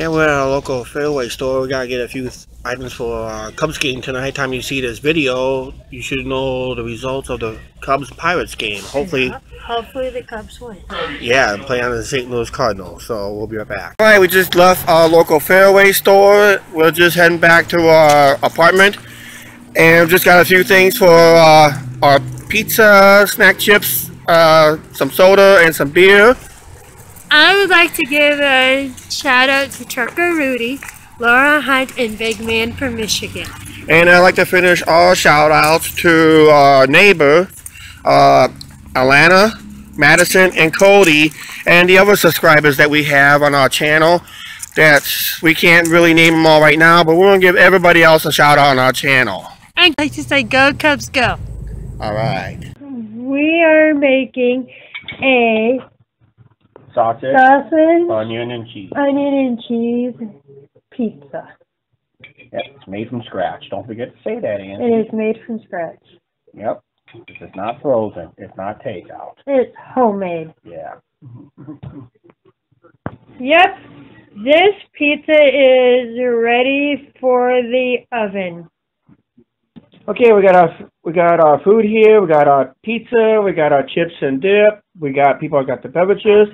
Yeah, we're at a local Fairway store. We gotta get a few items for our Cubs game tonight. Time you see this video, you should know the results of the Cubs Pirates game. Hopefully, Hopefully the Cubs win. yeah, play on the St. Louis Cardinals. So we'll be right back. All right, we just left our local Fairway store. We're just heading back to our apartment, and just got a few things for uh, our pizza, snack chips, uh, some soda, and some beer. I would like to give a shout out to Trucker Rudy, Laura Hunt, and Big Man from Michigan. And I'd like to finish all shout outs to our neighbor, uh, Alana, Madison, and Cody, and the other subscribers that we have on our channel. That we can't really name them all right now, but we're going to give everybody else a shout out on our channel. I'd like to say go Cubs go. All right. We are making a Sausage, sausage, onion, and cheese. onion, and cheese pizza. Yep, it's made from scratch. Don't forget to say that, Ann. It is made from scratch. Yep. This is not frozen. It's not takeout. It's homemade. Yeah. Yep. This pizza is ready for the oven. Okay, we got our we got our food here. We got our pizza. We got our chips and dip. We got people got the beverages.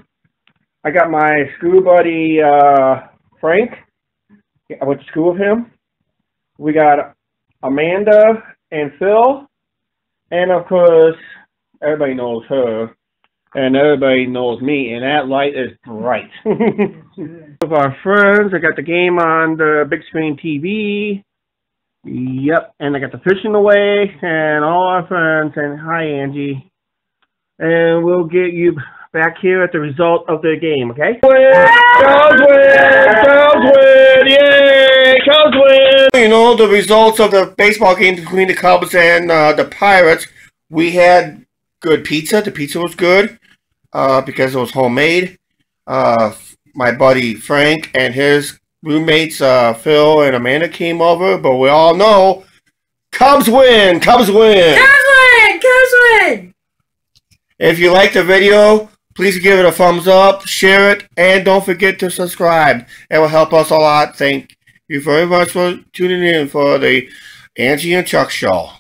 I got my school buddy uh, Frank. I went to school with him. We got Amanda and Phil, and of course everybody knows her, and everybody knows me. And that light is bright. with our friends, I got the game on the big screen TV. Yep, and I got the fishing away and all our friends and hi Angie. And we'll get you back here at the result of the game, okay? Win! Cubs win! Cubs win! Yay! Cubs win! You know the results of the baseball game between the Cubs and uh, the Pirates. We had good pizza. The pizza was good uh, because it was homemade. Uh, my buddy Frank and his roommates uh, Phil and Amanda came over, but we all know Cubs win! Cubs win! Cubs win! Cubs win! If you like the video, please give it a thumbs up, share it, and don't forget to subscribe. It will help us a lot. Thank you very much for tuning in for the Angie and Chuck Show.